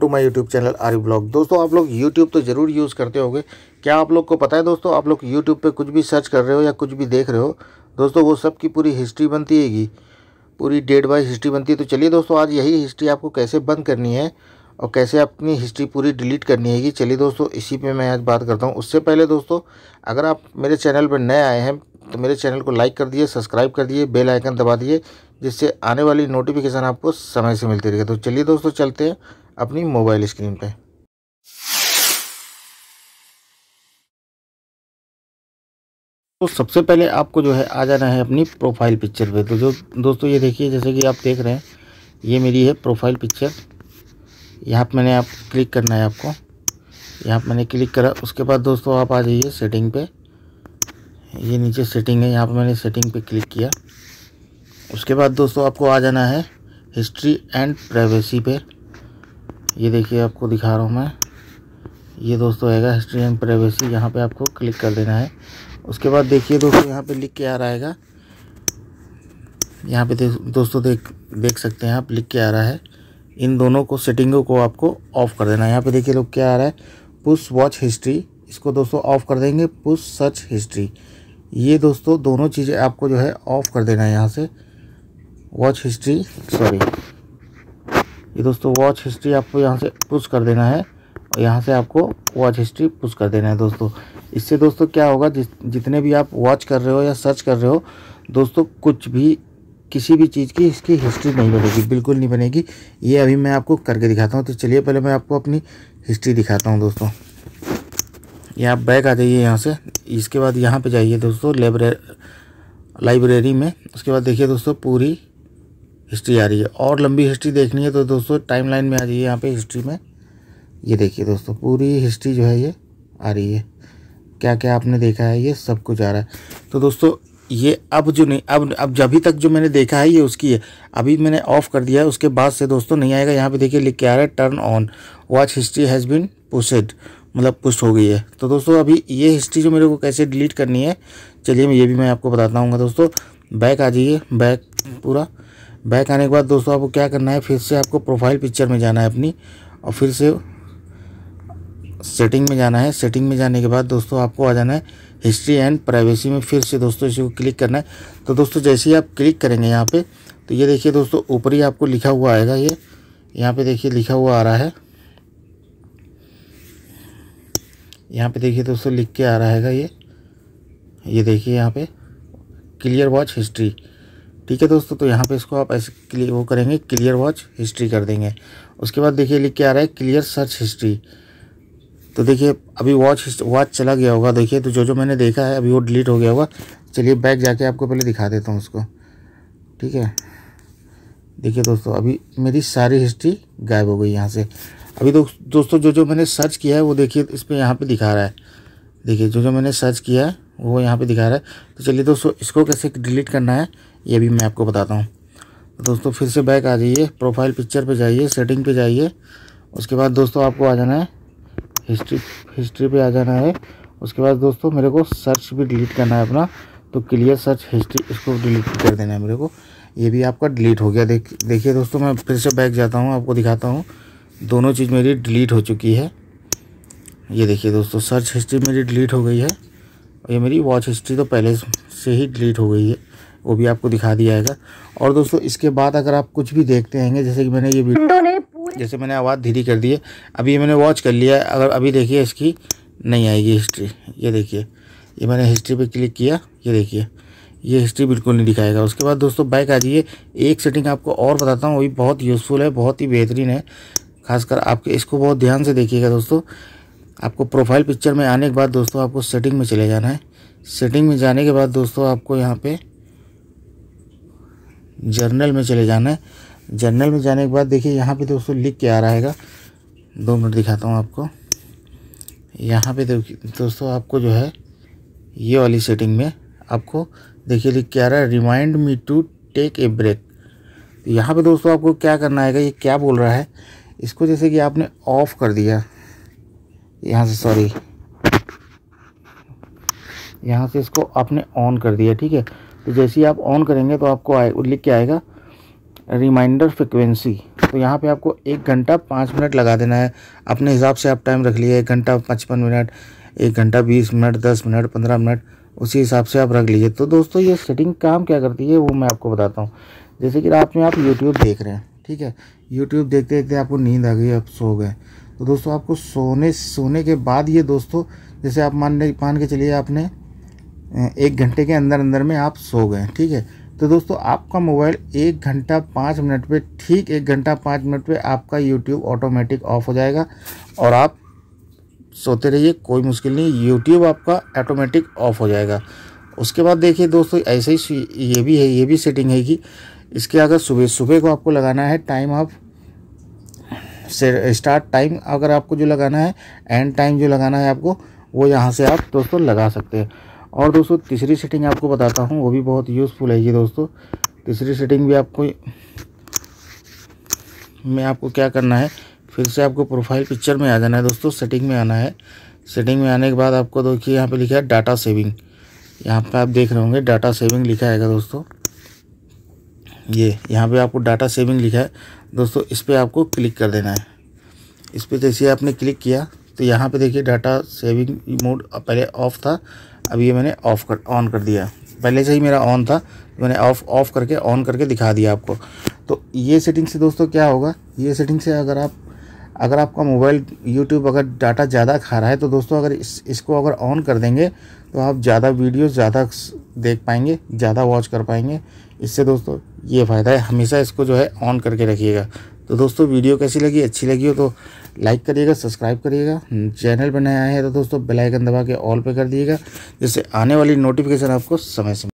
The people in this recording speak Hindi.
To my YouTube channel R blog. दोस्तों, आप लोग यूट्यूब तो ज़रूर यूज़ करते होंगे। क्या आप लोग को पता है दोस्तों, आप लोग यूट्यूब पे कुछ भी सर्च कर रहे हो या कुछ भी देख रहे हो, दोस्तों, वो सब की पूरी हिस्ट्री बनती हैगी। पूरी डेट बाई हिस्ट्री बनती है। तो चलिए दोस्तों, आज यही हिस्ट्री आपको कैसे बंद करनी है और कैसे अपनी हिस्ट्री पूरी डिलीट करनी है चलिए दोस्तों, इसी पे मैं आज बात करता हूँ। उससे पहले दोस्तों, अगर आप मेरे चैनल पर नए आए हैं तो मेरे चैनल को लाइक कर दिए सब्सक्राइब कर दिए बेल आइकन दबा दिए जिससे आने वाली नोटिफिकेशन आपको समय से मिलती रहेगी तो चलिए दोस्तों, चलते हैं। अपनी मोबाइल स्क्रीन पे। तो सबसे पहले आपको जो है आ जाना है अपनी प्रोफ़ाइल पिक्चर पे। तो जो दोस्तों ये देखिए, जैसे कि आप देख रहे हैं, ये मेरी है प्रोफ़ाइल पिक्चर यहाँ पर मैंने आप क्लिक करना है आपको। यहाँ पर मैंने क्लिक करा। उसके बाद दोस्तों आप आ जाइए सेटिंग पे। ये नीचे सेटिंग है। यहाँ पर मैंने सेटिंग पे क्लिक किया। उसके बाद दोस्तों आपको आ जाना है हिस्ट्री एंड प्राइवेसी पे। ये देखिए आपको दिखा रहा हूँ मैं। ये दोस्तों आएगा हिस्ट्री एंड प्राइवेसी, यहाँ पे आपको क्लिक कर देना है। उसके बाद देखिए दोस्तों, यहाँ पे लिख के आ रहा है यहाँ पे दोस्तों देख देख सकते हैं आप, लिख के आ रहा है। इन दोनों को, सेटिंगों को आपको ऑफ़ कर देना है। यहाँ पे देखिए लोग क्या आ रहा है, पुश वॉच हिस्ट्री। इसको दोस्तों ऑफ़ कर देंगे, पुश सर्च हिस्ट्री। ये दोस्तों दोनों चीज़ें आपको जो है ऑफ़ कर देना है यहाँ से। Watch history, sorry. ये दोस्तों वॉच हिस्ट्री आपको यहाँ से पुश कर देना है और यहाँ से आपको वॉच हिस्ट्री पुश कर देना है दोस्तों। इससे दोस्तों क्या होगा, जिस, जितने भी आप वॉच कर रहे हो या सर्च कर रहे हो, दोस्तों कुछ भी, किसी भी चीज़ की इसकी हिस्ट्री नहीं बनेगी, बिल्कुल नहीं बनेगी। ये अभी मैं आपको करके दिखाता हूँ तो चलिए पहले मैं आपको अपनी हिस्ट्री दिखाता हूँ दोस्तों। ये आप बैक आ जाइए यहाँ से, इसके बाद यहाँ पे जाइए दोस्तों लाइब्रेरी लाइब्रेरी में, उसके बाद देखिए दोस्तों पूरी हिस्ट्री आ रही है। और लंबी हिस्ट्री देखनी है तो दोस्तों टाइमलाइन में आ जाइए यहाँ पे हिस्ट्री में। ये देखिए दोस्तों, पूरी हिस्ट्री जो है ये आ रही है। क्या क्या आपने देखा है? ये सब कुछ आ रहा है। तो दोस्तों, ये अब जो नहीं, अब अब जभी तक जो मैंने देखा है ये उसकी है। अभी मैंने ऑफ़ कर दिया है, उसके बाद से दोस्तों नहीं आएगा। यहाँ पे देखिए लिख के आ रहा है turn on watch history has been pushed मतलब पुस्ट हो गई है। तो दोस्तों, अभी ये हिस्ट्री जो मेरे को कैसे डिलीट करनी है, चलिए ये भी मैं आपको बताता हूँ दोस्तों। बैक आ जाइए बैक पूरा। बैक आने के बाद दोस्तों आपको क्या करना है, फिर से आपको प्रोफ़ाइल पिक्चर में जाना है अपनी और फिर से सेटिंग में जाना है। सेटिंग में जाने के बाद दोस्तों आपको आ जाना है हिस्ट्री एंड प्राइवेसी में फिर से दोस्तों इसी को क्लिक करना है। तो दोस्तों जैसे ही आप क्लिक करेंगे यहाँ पे तो ये देखिए दोस्तों ऊपर ही आपको लिखा हुआ आएगा ये। यहाँ पे देखिए लिखा हुआ आ रहा है। यहाँ पे देखिए दोस्तों लिख के आ रहा है ये। ये देखिए यहाँ पे। क्लियर वॉच हिस्ट्री ठीक है दोस्तों तो यहाँ पे इसको आप ऐसे क्लियर वो करेंगे क्लियर वॉच हिस्ट्री कर देंगे। उसके बाद देखिए लिख के आ रहा है क्लियर सर्च हिस्ट्री। तो देखिए अभी वॉच वॉच चला गया होगा देखिए तो जो जो मैंने देखा है अभी वो डिलीट हो गया होगा। चलिए बैक जाके आपको पहले दिखा देता हूँ उसको। ठीक है? देखिए दोस्तों अभी मेरी सारी हिस्ट्री गायब हो गई यहाँ से। अभी दो, दोस्तों जो जो मैंने सर्च किया है वो देखिए इस पर यहाँ पर दिखा रहा है। देखिए जो जो मैंने सर्च किया है वो यहाँ पे दिखा रहा है। तो चलिए दोस्तों इसको कैसे डिलीट करना है ये भी मैं आपको बताता हूँ। तो दोस्तों, फिर से बैक आ जाइए प्रोफ़ाइल पिक्चर पे जाइए सेटिंग पे जाइए। उसके बाद दोस्तों, आपको आ जाना है हिस्ट्री हिस्ट्री पे आ जाना है। उसके बाद दोस्तों, मेरे को सर्च भी डिलीट करना है अपना। तो क्लियर सर्च हिस्ट्री इसको डिलीट कर देना है मेरे को। ये भी आपका डिलीट हो गया। देख, देखिए दोस्तों, मैं फिर से बैक जाता हूँ, आपको दिखाता हूँ। दोनों चीज़ मेरी डिलीट हो चुकी है। ये देखिए दोस्तों सर्च हिस्ट्री मेरी डिलीट हो गई है। ये मेरी वॉच हिस्ट्री तो पहले से ही डिलीट हो गई है। वो भी आपको दिखा दिया जाएगा। और दोस्तों इसके बाद अगर आप कुछ भी देखते हैं जैसे कि मैंने ये वीडियो जैसे मैंने आवाज़ धीरे कर दी है अभी मैंने वॉच कर लिया है। अगर अभी देखिए इसकी नहीं आएगी हिस्ट्री ये देखिए ये मैंने हिस्ट्री पे क्लिक किया ये देखिए ये हिस्ट्री बिल्कुल नहीं दिखाएगा। उसके बाद दोस्तों बैक आ जाइए। एक सेटिंग आपको और बताता हूँ वो भी बहुत यूज़फुल है बहुत ही बेहतरीन है। खासकर आपके इसको बहुत ध्यान से देखिएगा दोस्तों। आपको प्रोफ़ाइल पिक्चर में आने के बाद दोस्तों आपको सेटिंग में चले जाना है। सेटिंग में जाने के बाद दोस्तों आपको यहाँ पे जर्नल में चले जाना है। जर्नल में जाने के बाद देखिए, यहाँ पे दोस्तों लिख के आ रहा है दो मिनट दिखाता हूँ आपको। यहाँ पे दोस्तों आपको जो है, ये वाली सेटिंग में आपको देखिए लिख के आ रहा है remind me to take a break यहाँ पे दोस्तों आपको क्या करना है ये क्या बोल रहा है, इसको जैसे कि आपने ऑफ़ कर दिया। यहाँ से सॉरी यहाँ से इसको आपने ऑन कर दिया, ठीक है? तो जैसे ही आप ऑन करेंगे तो आपको आए, लिख के आएगा रिमाइंडर फ्रिक्वेंसी तो यहाँ पे आपको एक घंटा पाँच मिनट लगा देना है। अपने हिसाब से आप टाइम रख लिए, एक घंटा पचपन मिनट, एक घंटा बीस मिनट, दस मिनट, पंद्रह मिनट, उसी हिसाब से आप रख लीजिए तो दोस्तों, ये सेटिंग काम क्या करती है, वो मैं आपको बताता हूँ। जैसे कि रात में आप यूट्यूब देख रहे हैं, ठीक है? यूट्यूब देखते देखते आपको नींद आ गई, आप सो गए। तो दोस्तों, आपको सोने सोने के बाद ये दोस्तों, जैसे आप मान मान के चलिए आपने एक घंटे के अंदर अंदर में आप सो गए, ठीक है? तो दोस्तों, आपका मोबाइल एक घंटा पाँच मिनट पे, ठीक एक घंटा पाँच मिनट पे आपका यूट्यूब ऑटोमेटिक ऑफ़ हो जाएगा और आप सोते रहिए, कोई मुश्किल नहीं यूट्यूब आपका ऑटोमेटिक ऑफ़ हो जाएगा। उसके बाद देखिए दोस्तों, ऐसे ही ये भी है, ये भी सेटिंग है कि इसके अगर सुबह सुबह को आपको लगाना है टाइम आप से स्टार्ट टाइम अगर आपको जो लगाना है एंड टाइम जो लगाना है आपको, वो यहाँ से आप दोस्तों लगा सकते हैं। और दोस्तों, तीसरी सेटिंग आपको बताता हूँ, वो भी बहुत यूज़फुल है ये दोस्तों। तीसरी सेटिंग भी आपको में आपको क्या करना है, फिर से आपको प्रोफ़ाइल पिक्चर में आ जाना है दोस्तों सेटिंग में आना है। सेटिंग में आने के बाद आपको देखिए, यहाँ पे लिखा है डाटा सेविंग यहाँ पे आप देख रहे होंगे डाटा सेविंग लिखा है दोस्तों। ये, यहाँ पे आपको डाटा सेविंग लिखा है। दोस्तों, इस पर आपको क्लिक कर देना है। इस पर जैसे आपने क्लिक किया तो यहाँ पे देखिए डाटा सेविंग मोड पहले ऑफ़ था। अब ये मैंने ऑफ़ कर ऑन कर दिया पहले से ही मेरा ऑन था मैंने ऑफ़ ऑफ़ करके ऑन करके दिखा दिया आपको। तो ये सेटिंग से दोस्तों क्या होगा? ये सेटिंग से अगर आप, अगर आपका मोबाइल यूट्यूब अगर डाटा ज़्यादा खा रहा है तो दोस्तों अगर इस, इसको अगर ऑन कर देंगे तो आप ज़्यादा वीडियो ज़्यादा देख पाएँगे, ज़्यादा वॉच कर पाएँगे। इससे दोस्तों ये फ़ायदा है, हमेशा इसको जो है ऑन करके रखिएगा। तो दोस्तों वीडियो कैसी लगी? अच्छी लगी हो तो लाइक करिएगा सब्सक्राइब करिएगा चैनल पर नया आया है तो दोस्तों बेल आइकन दबा के ऑल पे कर दिएगा जिससे आने वाली नोटिफिकेशन आपको समय समय